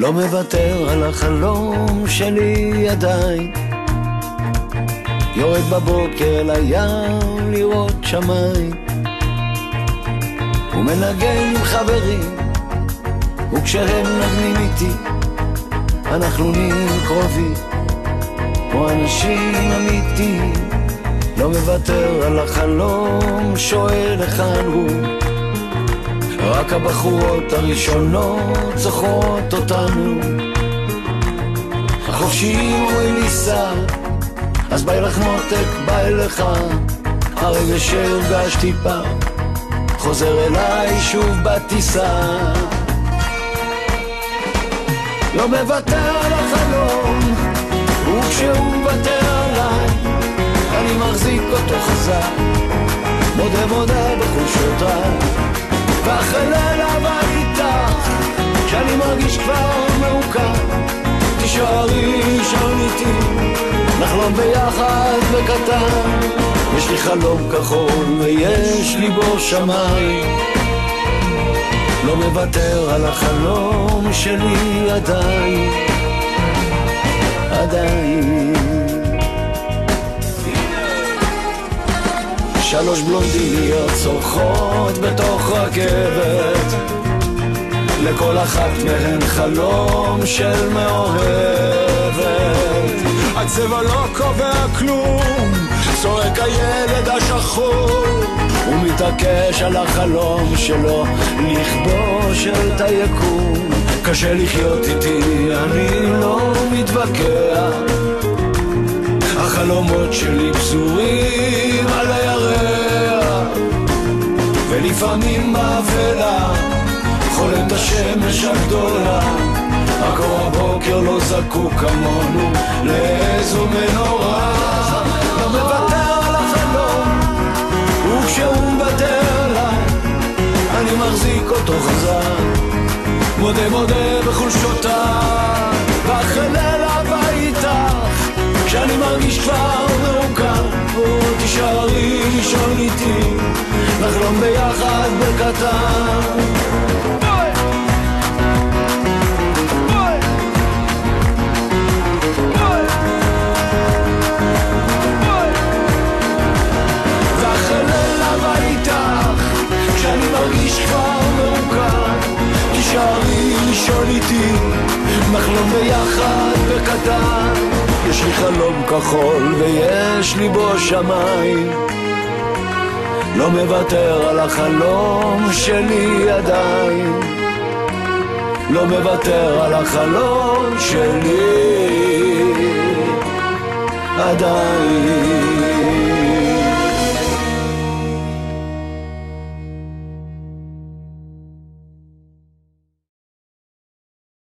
לא מוותר על החלום שלי עדיין. יורד בבוקר אל הים לראות שמיים. ומנגן עם חברים וכשהם נגנים איתי אנחנו נהיים קרובים. כמו אנשים אמיתיים לא מוותר על החלום, שואל היכן הוא רק הבחורות הראשונות זוכרות אותנו. החופשיים אומרים לי אז בא לך מותק, בא אליך. הרגע שהרגשתי פעם חוזר אליי שוב בטיסה. לא מוותר על החלום וכשהוא מוותר עליי אני מחזיק אותו חזק. מודה מודה בחולשותיי ואחרי לילה איתך כשאני מרגיש כבר מעוקר. תישארי שם איתי נחלום ביחד בקטן. יש לי חלום כחול ויש לי בו שמיים. לא מוותר על החלום שלי עדיין עדיין שלוש בלונדיניות צורחות בתוך רכבת. לכל אחת מהן חלום של מאוהבת. הצבע לא קובע כלום, צועק הילד השחור. הוא מתעקש על החלום שלו לכבוש את היקום. קשה לחיות איתי, אני לא מתווכח. החלומות שלי פזורים על ולפעמים באפלה חולם השמש הגדולה. רק הבוקר לא זקוק כמונו לאיזו מנורה. לא מוותר על החלום וכשהוא מוותר עליי אני מחזיק אותו חזק. מודה מודה בחולשותיי ואחרי לילה איתך כשאני מרגיש כבר מעוקר תישארי לישון איתי נחלום ביחד בקטן. נחלום ביחד בקטן. יש לי חלום כחול ויש לי בו שמיים לא מוותר על החלום שלי עדיין. לא מוותר על החלום שלי עדיין